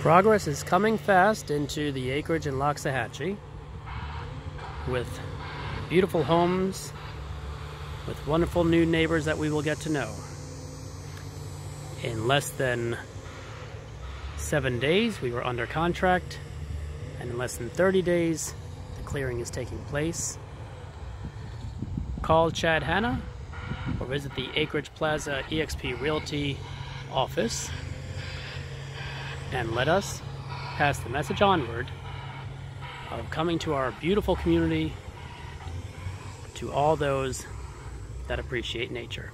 Progress is coming fast into the acreage in Loxahatchee with beautiful homes, with wonderful new neighbors that we will get to know. In less than seven days, we were under contract, and in less than 30 days, the clearing is taking place. Call Chad Hanna or visit the Acreage Plaza eXp Realty office and let us pass the message onward of coming to our beautiful community to all those that appreciate nature.